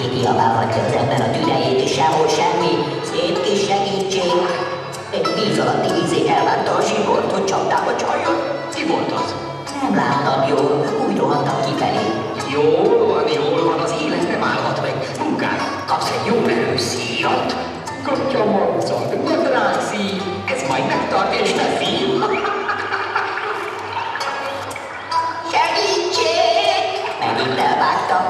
Kikiabálhatja az ember a tüdejét, és sehol semmi. Szép kis segítség. Egy víz alatti vízé elvárta a zsibort, hogy csapdába csaljon. Ki volt az? Nem láttam jól, úgy rohantam kifelé. Jól van, jól van, az élet nem állhat meg. Munkára kapsz egy jó erőszíjat. Kutya marcad, nadrág szív, ez majd megtart és ne szív. Segítség! Megint elvágtam.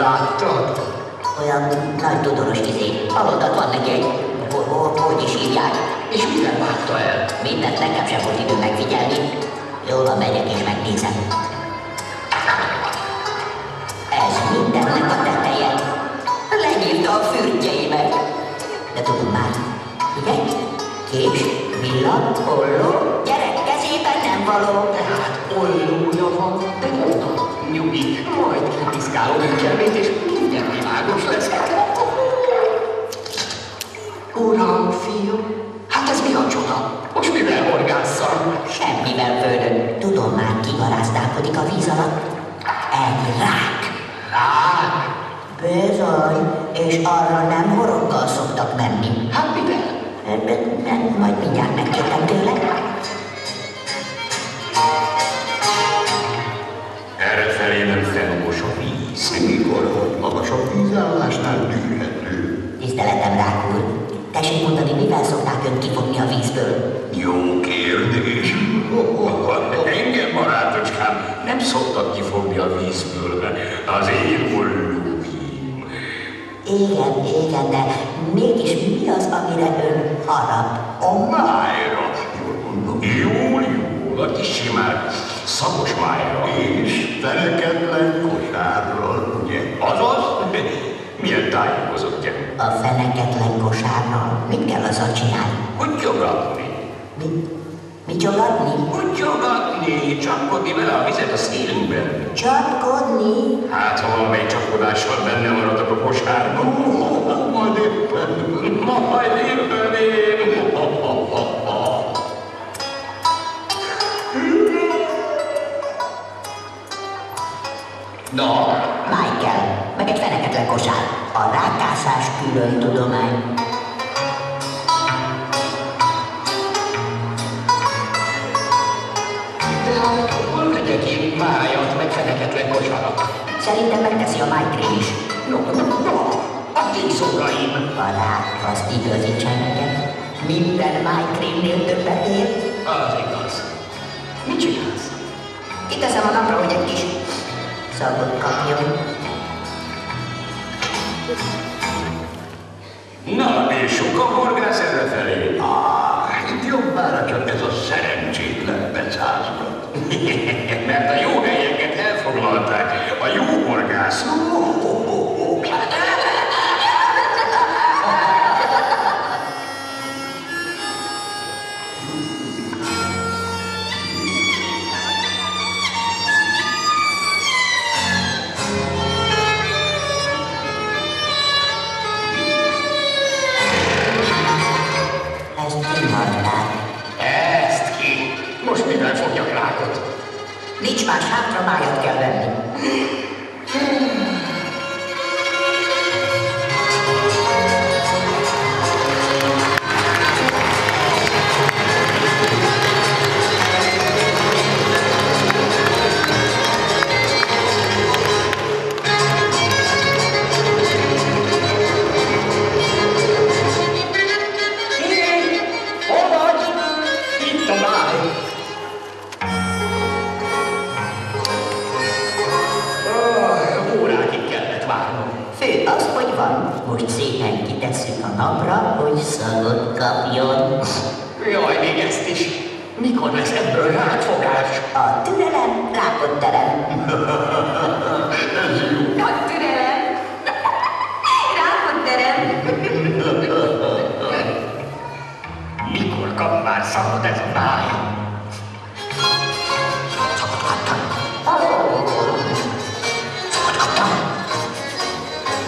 Láttad? Olyan nagy tudoros izé. Hallottak van neki egy... Ho- ho- Hogy is hívják? És mire vágta el? Mindent nekem sem volt idő megfigyelni. Jól van, megyek és megnézem. Ez mindennek a teteje. Lenyírta a fürtjeimet. De tudom már. Figyelj! Kés, villa, holló, gyerek kezében nem való. Tehát ollója van, de? Nyugi, majd kipiszkálom ügyelmét, és minden világos lesz. Uram, fiú, hát ez mi a csoda? Most mivel horgásszam? Semmivel földön. Tudom már, ki a víz alatt. Egy rák. Rák? Bizony, és arra nem horoggal szoktak menni. Hát mivel? Nem, majd mindjárt megkértem tőle. Hogy magasabb vízállásnál tűrhető. Tiszteletem, rák úr. Tessék mondani, mivel szokták önt kifogni a vízből? Jó kérdés. Engem, barátocskám, nem szoktak kifogni a vízből, az én ollóim. Igen, igen, de mégis mi az, amire ön harap? A májra. Jól. Jól, a kis simák szagos májra. És feneketlen kosárral, ugye? Azaz? Milyen tájékozott A feneketlen kosárral. Mit kell azzal csinálni? Kutyogatni. Mi? Mi csogatni? Kutyogatni, csapkodni vele a vizet a szélünkben. Csapkodni? Hát, ha valamely csapkodással benne maradok a kosárban. Majd éppen. Majd éppen én. Na, Michael, meg egy feneketlen kosár. A rákászás külön tudomány. de hát hol vegyek én májat, meg feneketlen kosarat? Szerintem megteszi a Michael is. No, no, no, a ti szóraim. A rák azt igazítsen nekem. Minden Michael-nél többet ér. Az igaz. Mit csinálsz? Kiteszem a napra, hogy egy kis szagot kapjon. Na, és sokan horgász errefelé? Ah, itt jobbára csak ez a szerencsétlen becázgat. Mert a jó helyeket elfoglalták, a jó horgászok. Mikor kap már szabad ez a máj?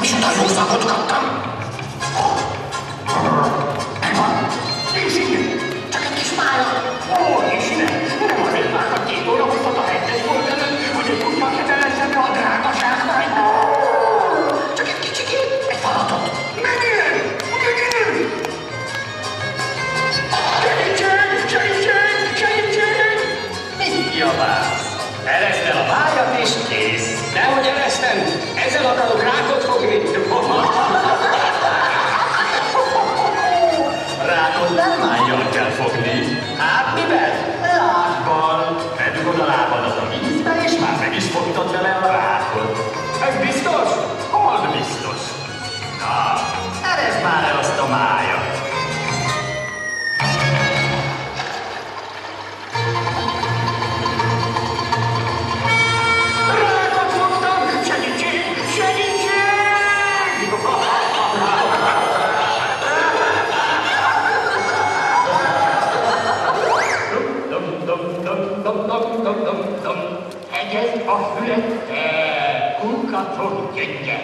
Micsoda jó szagot a fülette, kukatok gyöngye.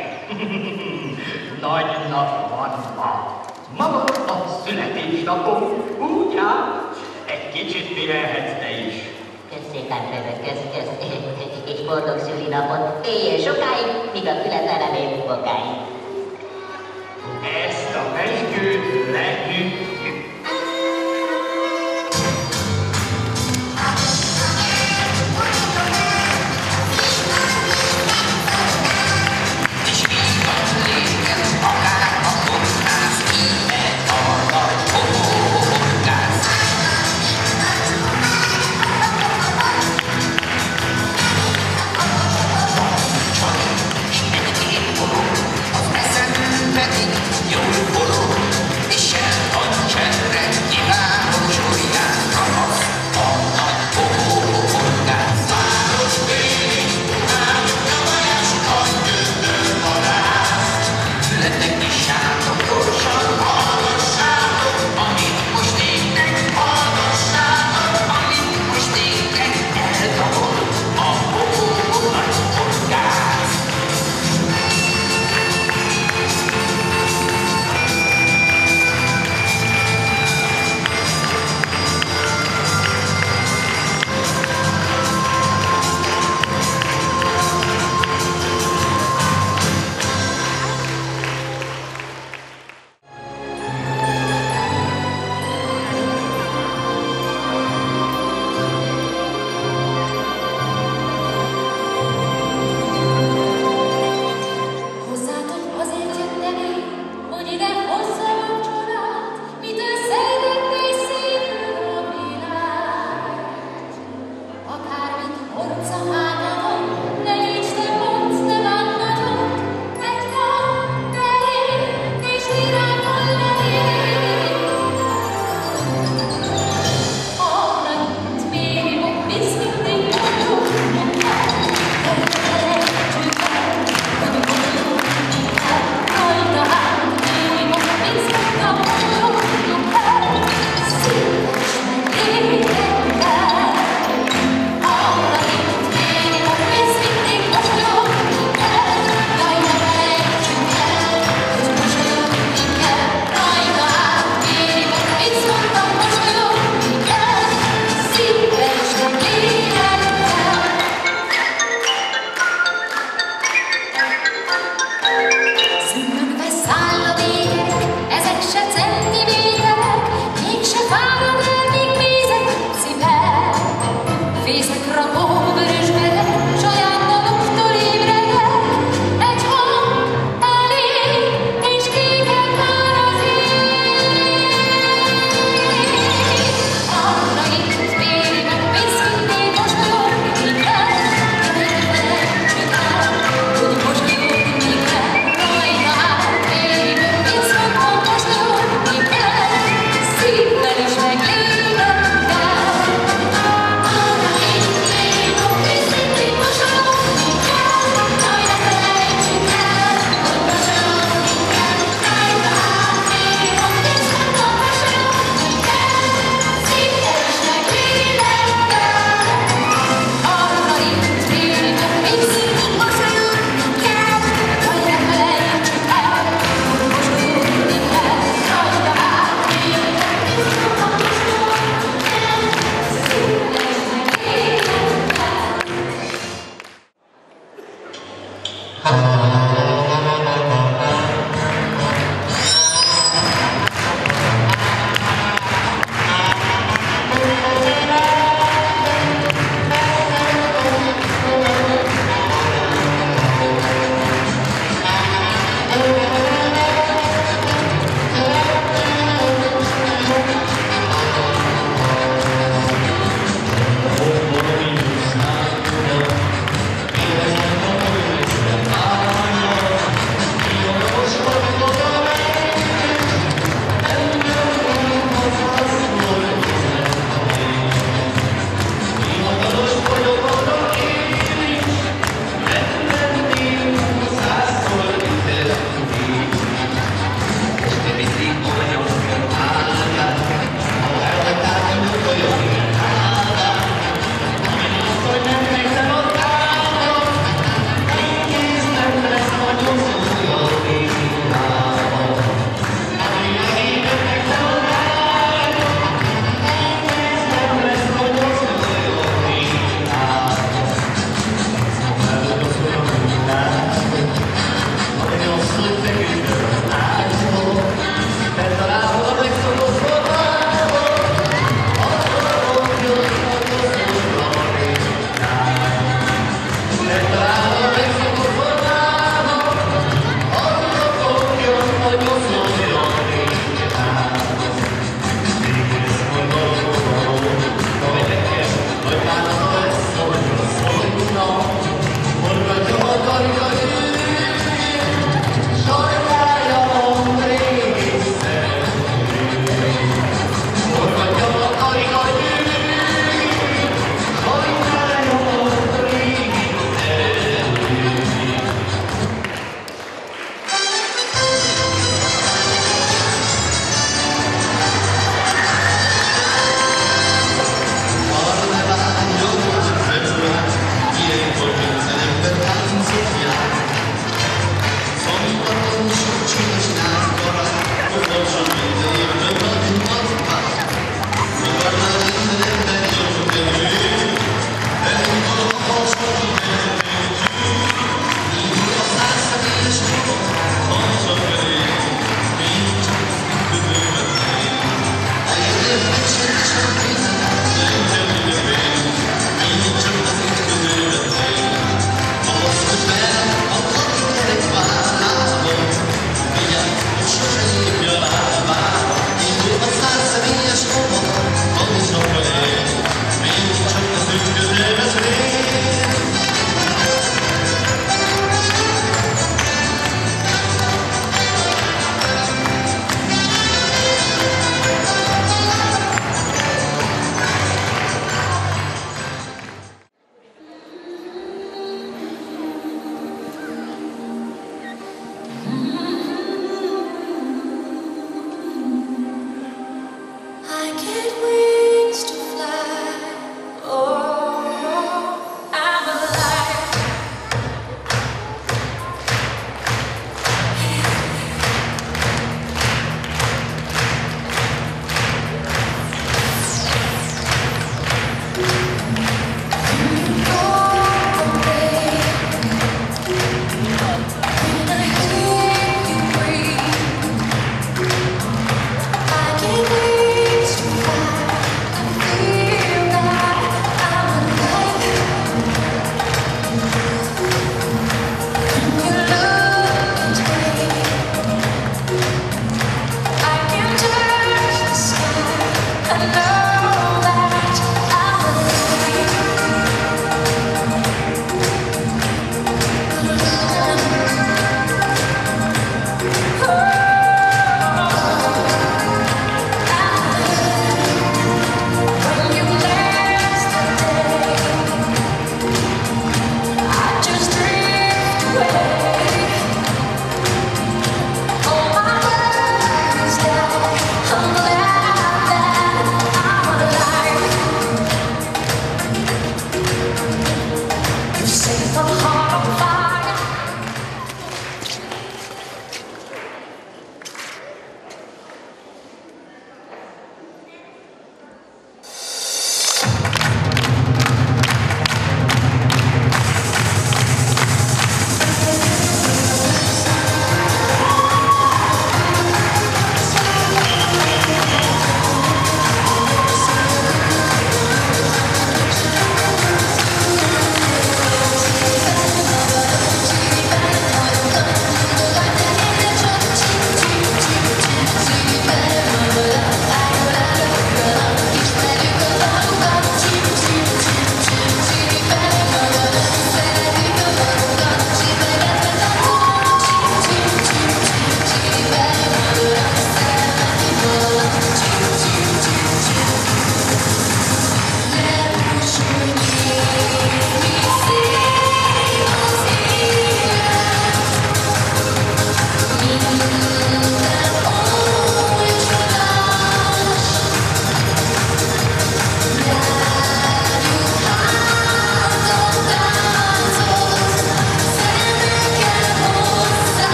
Nagy nap van ma. Ma a születésnapom, úgy ám, egy kicsit pihenhetsz te is. Kösz szépen, főnök, kösz, kösz. És boldog szülinapot. Éjjel sokáig, míg a fület le nem ér bokáig. Ezt a pesgőt lehűtjük.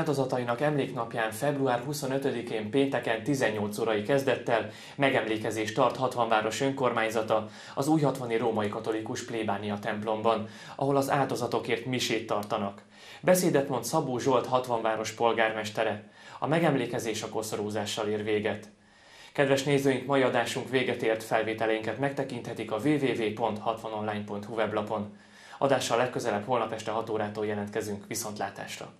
Áldozatainak emléknapján február 25-én pénteken 18 órai kezdettel megemlékezést tart 60 város önkormányzata az új 60 római katolikus plébánia templomban, ahol az áldozatokért misét tartanak. Beszédet mond Szabó Zsolt 60 város polgármestere. A megemlékezés a koszorúzással ér véget. Kedves nézőink, mai adásunk véget ért felvételénket megtekinthetik a www.60online.hu weblapon. Adással legközelebb holnap este 6 órától jelentkezünk viszontlátásra.